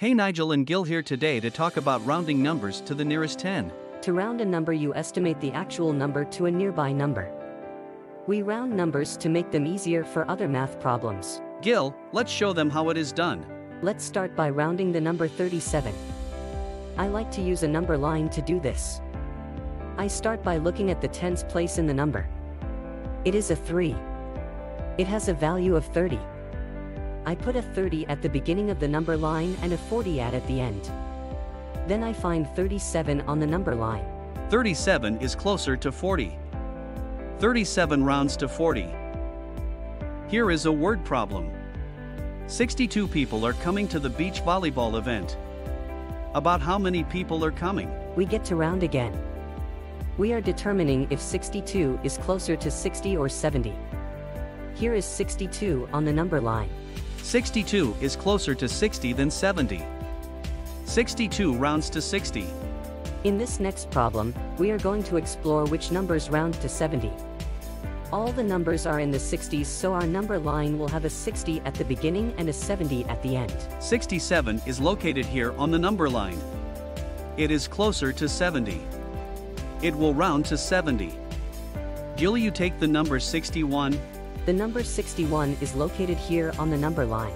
Hey Nigel and Gil here today to talk about rounding numbers to the nearest 10. To round a number you estimate the actual number to a nearby number. We round numbers to make them easier for other math problems. Gil, let's show them how it is done. Let's start by rounding the number 37. I like to use a number line to do this. I start by looking at the tens place in the number. It is a 3. It has a value of 30. I put a 30 at the beginning of the number line and a 40 at at the end. Then I find 37 on the number line. 37 is closer to 40. 37 rounds to 40. Here is a word problem. 62 people are coming to the beach volleyball event. About how many people are coming? We get to round again. We are determining if 62 is closer to 60 or 70. Here is 62 on the number line. 62 is closer to 60 than 70. 62 rounds to 60. In this next problem, we are going to explore which numbers round to 70. All the numbers are in the 60s so our number line will have a 60 at the beginning and a 70 at the end. 67 is located here on the number line. It is closer to 70. It will round to 70. Gil you take the number 61, the number 61 is located here on the number line.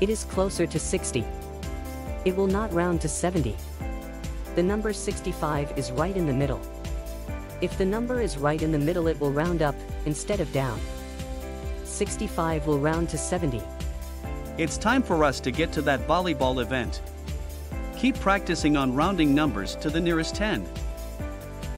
It is closer to 60. It will not round to 70. The number 65 is right in the middle. If the number is right in the middle it will round up, instead of down. 65 will round to 70. It's time for us to get to that volleyball event. Keep practicing on rounding numbers to the nearest 10.